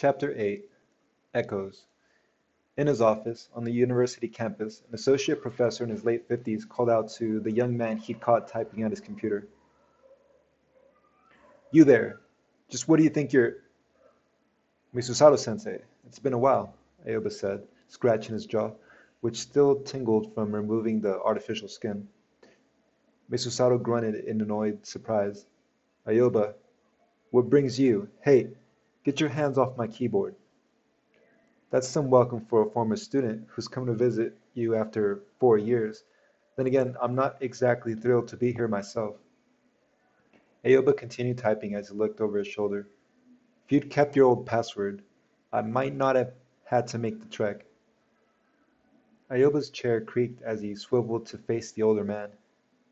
Chapter 8 Echoes In his office, on the university campus, an associate professor in his late fifties called out to the young man he'd caught typing at his computer. You there, just what do you think you're... Misusado-sensei, it's been a while, Aoba said, scratching his jaw, which still tingled from removing the artificial skin. Misusado grunted in annoyed surprise. Aoba, what brings you? Hey, get your hands off my keyboard. That's some welcome for a former student who's come to visit you after four years. Then again, I'm not exactly thrilled to be here myself. Aoba continued typing as he looked over his shoulder. If you'd kept your old password, I might not have had to make the trek. Aoba's chair creaked as he swiveled to face the older man.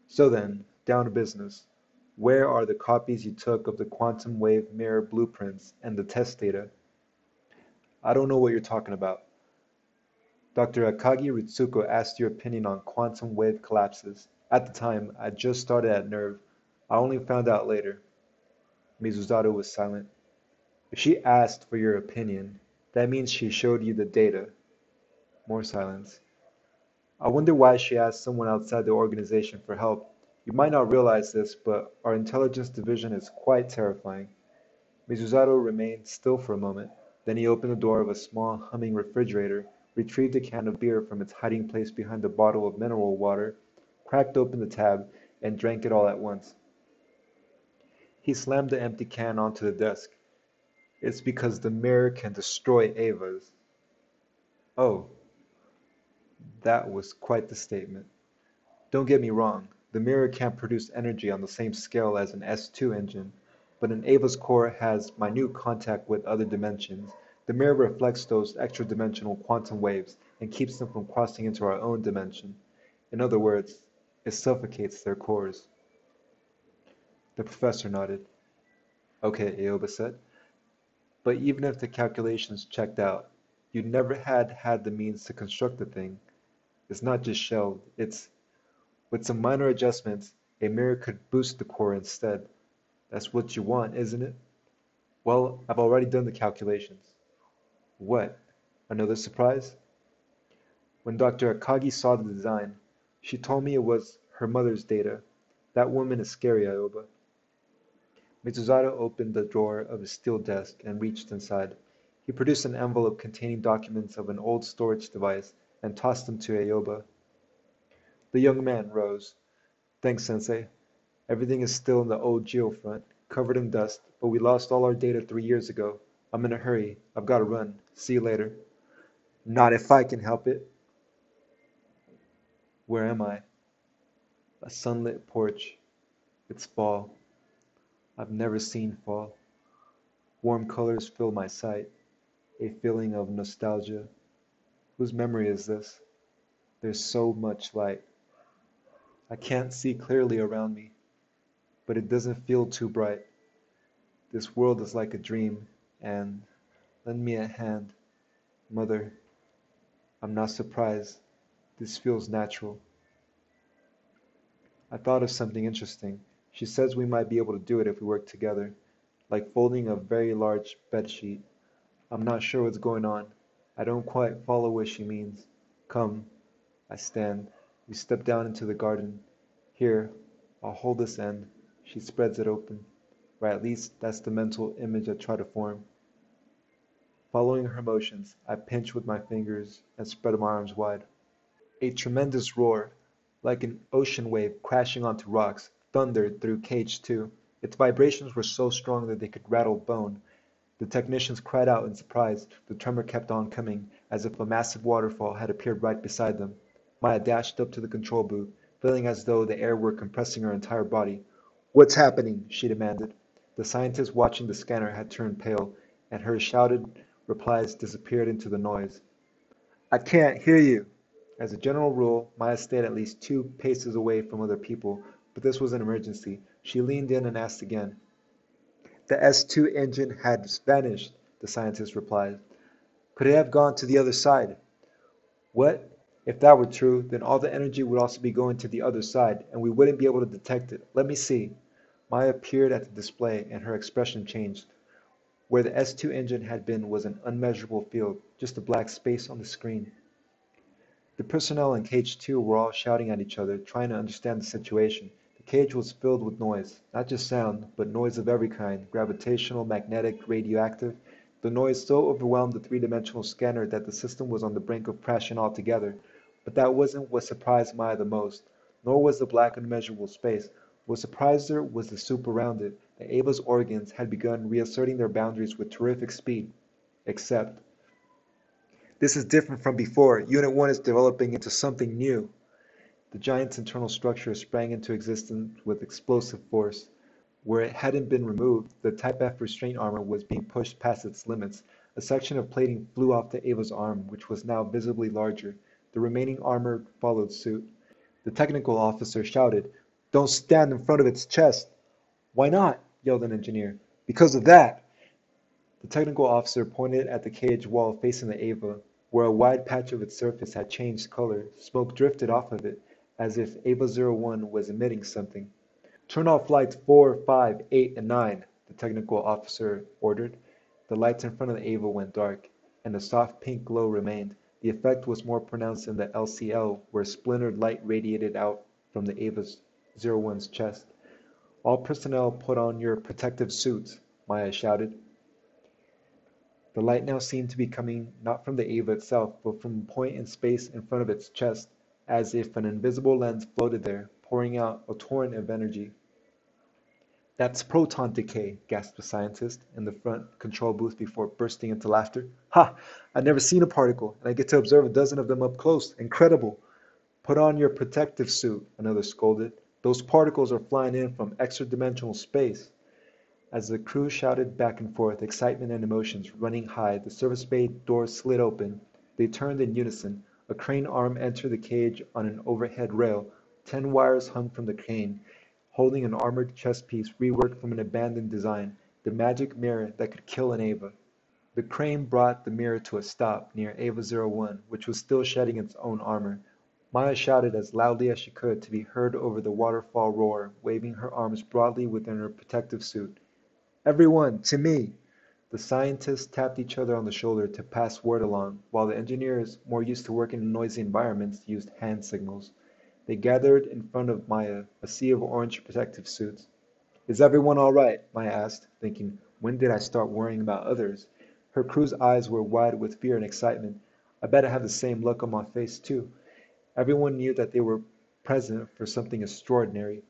So then, down to business. Where are the copies you took of the quantum wave mirror blueprints and the test data? I don't know what you're talking about. Dr. Akagi Ritsuko asked your opinion on quantum wave collapses. At the time, I just started at NERV. I only found out later. Misusado was silent. If she asked for your opinion, that means she showed you the data. More silence. I wonder why she asked someone outside the organization for help. You might not realize this, but our intelligence division is quite terrifying. Misusado remained still for a moment. Then he opened the door of a small humming refrigerator, retrieved a can of beer from its hiding place behind a bottle of mineral water, cracked open the tab, and drank it all at once. He slammed the empty can onto the desk. It's because the mirror can destroy Evas. Oh, that was quite the statement. Don't get me wrong, the mirror can't produce energy on the same scale as an S2 engine, but an Eva's core has minute contact with other dimensions. The mirror reflects those extra-dimensional quantum waves and keeps them from crossing into our own dimension. In other words, it suffocates their cores. The professor nodded. Okay, Aoba said. But even if the calculations checked out, you never had had the means to construct the thing. It's not just shelved, it's... With some minor adjustments, a mirror could boost the core instead. That's what you want, isn't it? Well, I've already done the calculations. What? Another surprise? When Dr. Akagi saw the design, she told me it was her mother's data. That woman is scary, Aoba. Misusado opened the drawer of his steel desk and reached inside. He produced an envelope containing documents of an old storage device and tossed them to Aoba. The young man rose. Thanks, Sensei. Everything is still in the old geofront, covered in dust, but we lost all our data three years ago. I'm in a hurry. I've got to run. See you later. Not if I can help it. Where am I? A sunlit porch. It's fall. I've never seen fall. Warm colors fill my sight, a feeling of nostalgia. Whose memory is this? There's so much light. I can't see clearly around me, but it doesn't feel too bright. This world is like a dream, and lend me a hand, Mother. I'm not surprised. This feels natural. I thought of something interesting. She says we might be able to do it if we work together, like folding a very large bed sheet. I'm not sure what's going on. I don't quite follow what she means. Come. I stand. We step down into the garden. Here, I'll hold this end. She spreads it open. Or at least that's the mental image I try to form. Following her motions, I pinch with my fingers and spread my arms wide. A tremendous roar, like an ocean wave crashing onto rocks, thundered through Cage 2. Its vibrations were so strong that they could rattle bone. The technicians cried out in surprise. The tremor kept on coming, as if a massive waterfall had appeared right beside them. Maya dashed up to the control booth, feeling as though the air were compressing her entire body. What's happening? she demanded. The scientist watching the scanner had turned pale, and her shouted replies disappeared into the noise. I can't hear you. As a general rule, Maya stayed at least two paces away from other people, but this was an emergency. She leaned in and asked again. The S2 engine had vanished, the scientist replied. Could it have gone to the other side? What? If that were true, then all the energy would also be going to the other side, and we wouldn't be able to detect it. Let me see. Maya peered at the display, and her expression changed. Where the S2 engine had been was an unmeasurable field, just a black space on the screen. The personnel in cage 2 were all shouting at each other, trying to understand the situation. The cage was filled with noise, not just sound, but noise of every kind, gravitational, magnetic, radioactive. The noise so overwhelmed the three-dimensional scanner that the system was on the brink of crashing altogether. But that wasn't what surprised Maya the most, nor was the black unmeasurable space. What surprised her was the soup around it. The Eva's organs had begun reasserting their boundaries with terrific speed. Except this is different from before. Unit 1 is developing into something new. The giant's internal structure sprang into existence with explosive force. Where it hadn't been removed, the Type F restraint armor was being pushed past its limits. A section of plating flew off the Eva's arm, which was now visibly larger. The remaining armor followed suit. The technical officer shouted, Don't stand in front of its chest! Why not? yelled an engineer. Because of that! The technical officer pointed at the cage wall facing the Eva, where a wide patch of its surface had changed color. Smoke drifted off of it, as if Eva-01 was emitting something. Turn off lights 4, 5, 8, and 9, the technical officer ordered. The lights in front of the Eva went dark, and a soft pink glow remained. The effect was more pronounced in the LCL, where splintered light radiated out from the Eva-01's chest. All personnel put on your protective suits, Maya shouted. The light now seemed to be coming not from the Eva itself, but from a point in space in front of its chest, as if an invisible lens floated there, pouring out a torrent of energy. That's proton decay, gasped the scientist in the front control booth before bursting into laughter. Ha! I've never seen a particle, and I get to observe a dozen of them up close. Incredible! Put on your protective suit, another scolded. Those particles are flying in from extra-dimensional space. As the crew shouted back and forth, excitement and emotions running high, the service bay door slid open. They turned in unison. A crane arm entered the cage on an overhead rail. Ten wires hung from the crane, holding an armored chest piece reworked from an abandoned design, the magic mirror that could kill an Eva. The crane brought the mirror to a stop near Eva-01, which was still shedding its own armor. Maya shouted as loudly as she could to be heard over the waterfall roar, waving her arms broadly within her protective suit. Everyone, to me! The scientists tapped each other on the shoulder to pass word along, while the engineers, more used to working in noisy environments, used hand signals. They gathered in front of Maya, a sea of orange protective suits. Is everyone all right? Maya asked, thinking, when did I start worrying about others? Her crew's eyes were wide with fear and excitement. I better have the same look on my face, too. Everyone knew that they were present for something extraordinary.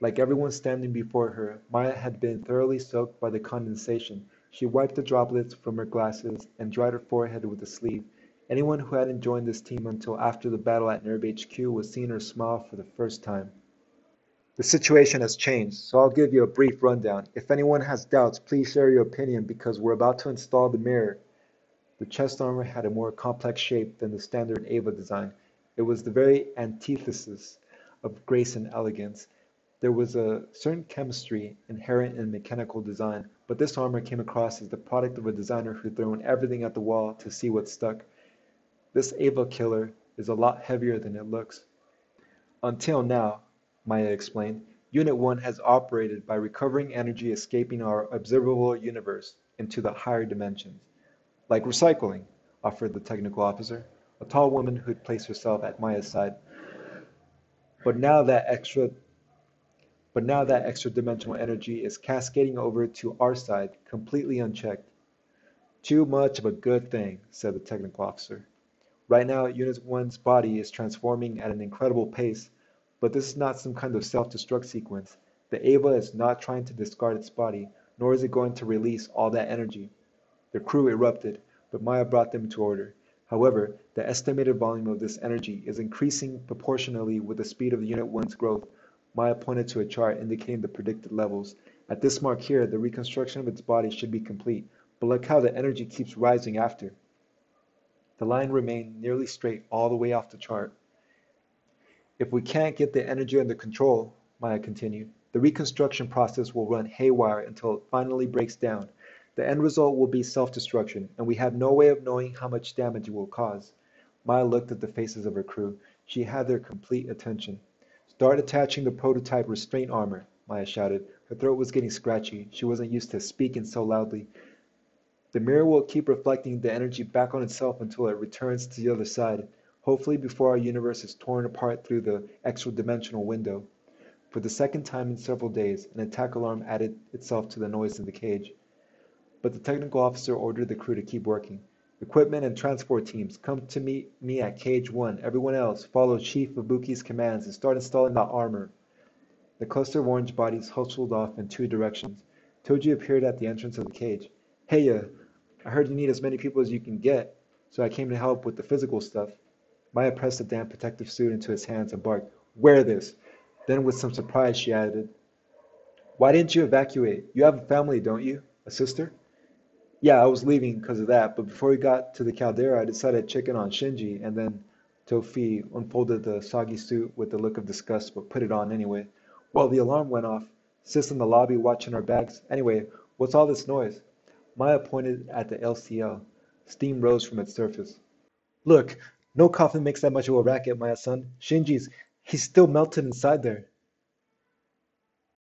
Like everyone standing before her, Maya had been thoroughly soaked by the condensation. She wiped the droplets from her glasses and dried her forehead with a sleeve. Anyone who hadn't joined this team until after the battle at NERV HQ was seeing her smile for the first time. The situation has changed, so I'll give you a brief rundown. If anyone has doubts, please share your opinion because we're about to install the mirror. The chest armor had a more complex shape than the standard Eva design. It was the very antithesis of grace and elegance. There was a certain chemistry inherent in mechanical design, but this armor came across as the product of a designer who'd thrown everything at the wall to see what stuck. This Eva killer is a lot heavier than it looks. Until now, Maya explained, Unit 1 has operated by recovering energy escaping our observable universe into the higher dimensions. Like recycling, offered the technical officer a tall woman who had placed herself at Maya's side. But now that extra but now that extra dimensional energy is cascading over to our side completely unchecked. Too much of a good thing, said the technical officer. Right now, Unit 1's body is transforming at an incredible pace, but this is not some kind of self-destruct sequence. The Eva is not trying to discard its body, nor is it going to release all that energy. The crew erupted, but Maya brought them to order. However, the estimated volume of this energy is increasing proportionally with the speed of Unit 1's growth. Maya pointed to a chart indicating the predicted levels. At this mark here, the reconstruction of its body should be complete, but look how the energy keeps rising after. The line remained nearly straight all the way off the chart. If we can't get the energy under control, Maya continued, the reconstruction process will run haywire until it finally breaks down. The end result will be self-destruction, and we have no way of knowing how much damage it will cause. Maya looked at the faces of her crew. She had their complete attention. Start attaching the prototype restraint armor, Maya shouted. Her throat was getting scratchy. She wasn't used to speaking so loudly. The mirror will keep reflecting the energy back on itself until it returns to the other side, hopefully before our universe is torn apart through the extra-dimensional window. For the second time in several days, an attack alarm added itself to the noise in the cage. But the technical officer ordered the crew to keep working. Equipment and transport teams, come to meet me at cage one. Everyone else, follow Chief Ibuki's commands and start installing the armor. The cluster of orange bodies hustled off in two directions. Toji appeared at the entrance of the cage. Hey, uh, I heard you need as many people as you can get, so I came to help with the physical stuff. Maya pressed the damn protective suit into his hands and barked, Wear this! Then with some surprise she added, Why didn't you evacuate? You have a family, don't you? A sister? Yeah, I was leaving because of that, but before we got to the caldera I decided to check in on Shinji, and then Toji unfolded the soggy suit with a look of disgust but put it on anyway. Well, the alarm went off. Sis in the lobby watching our bags. Anyway, what's all this noise? Maya pointed at the LCL. Steam rose from its surface. Look, no coffin makes that much of a racket, Maya-san. Shinji's, he's still melted inside there.